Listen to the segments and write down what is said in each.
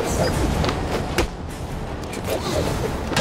Thank you.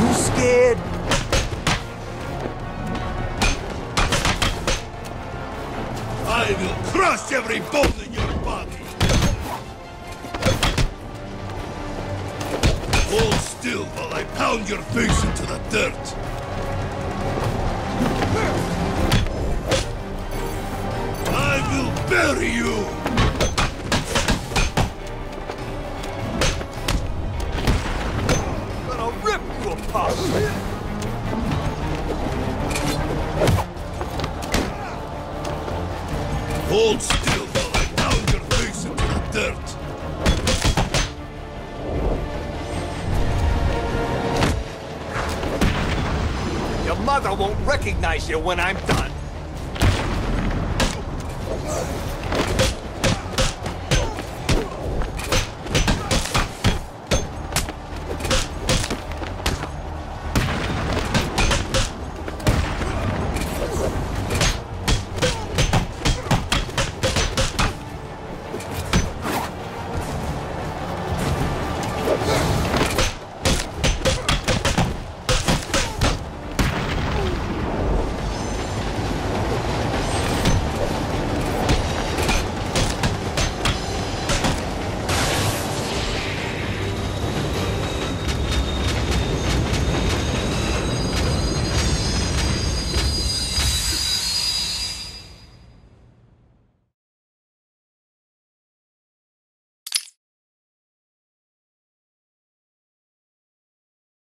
You scared? I will crush every bone in your body. Hold still while I pound your face into the dirt. I will bury you. Hold still while I down your face into the dirt. Your mother won't recognize you when I'm done.